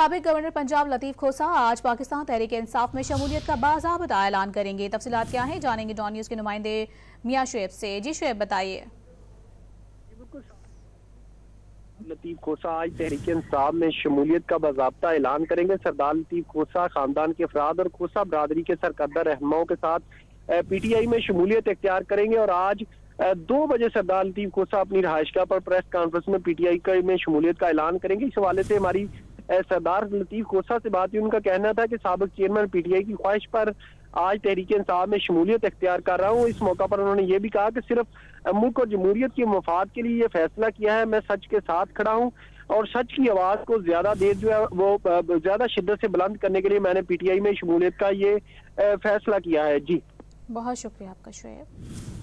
सबक गवर्नर पंजाब लतीफ खोसा आज पाकिस्तान तहरीक इंसाफ में शमूलियत का बाजाबता ऐलान करेंगे। तफसीत क्या है? जानेंगे डॉन न्यूज़ के नुमाइंदे मियाँ शुएब से। जी शुएब, बताइए। लतीफ खोसा आज तहरीक इंसाफ में शमूलियत का बाबा ऐलान करेंगे। सरदार लतीफ खोसा खानदान के अफराद और खोसा बरदरी के सरकर्दा रहनुमाओं के साथ पी टी आई में शमूलियत इख्तियार करेंगे और आज दो बजे सरदार लतीफ खोसा अपनी रहायशगाह पर प्रेस कॉन्फ्रेंस में पी टी पीटीआई में शमूलियत का ऐलान करेंगे। इस हवाले से हमारी सरदार लतीफ खोसा से बात हुई, उनका कहना था कि सबक चेयरमैन पीटीआई की ख्वाहिश पर आज तहरीक इंसाफ में शमूलियत अख्तियार कर रहा हूँ। इस मौका पर उन्होंने ये भी कहा कि सिर्फ़ मुल्क और जमहूरियत के मफाद के लिए ये फैसला किया है, मैं सच के साथ खड़ा हूँ और सच की आवाज़ को ज़्यादा देर जो है वो ज़्यादा शिद्दत से बुलंद करने के लिए मैंने पीटीआई में शमूलियत का ये फैसला किया है। जी। बहुत शुक्रिया आपका शुएब।